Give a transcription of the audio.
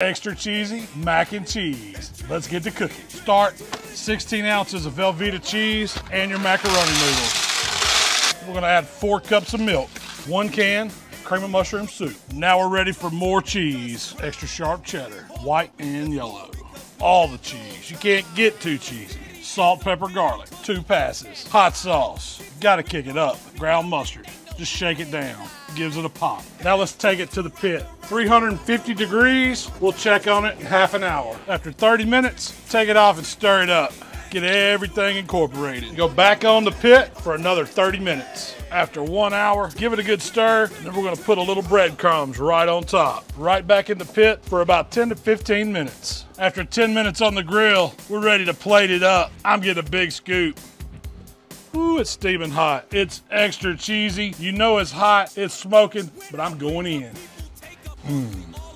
Extra cheesy mac and cheese. Let's get to cooking. Start 16 ounces of Velveeta cheese and your macaroni noodles. We're gonna add four cups of milk, one can cream of mushroom soup. Now we're ready for more cheese. Extra sharp cheddar, white and yellow. All the cheese. You can't get too cheesy. Salt, pepper, garlic, two passes. Hot sauce, gotta kick it up. Ground mustard, just shake it down gives it a pop. Now let's take it to the pit. 350 degrees, we'll check on it in half an hour. After 30 minutes, take it off and stir it up. Get everything incorporated. Go back on the pit for another 30 minutes. After one hour, give it a good stir, then we're gonna put a little breadcrumbs right on top. Right back in the pit for about 10 to 15 minutes. After 10 minutes on the grill, we're ready to plate it up. I'm getting a big scoop. Ooh, it's steaming hot. It's extra cheesy. You know it's hot, it's smoking, but I'm going in. Mmm.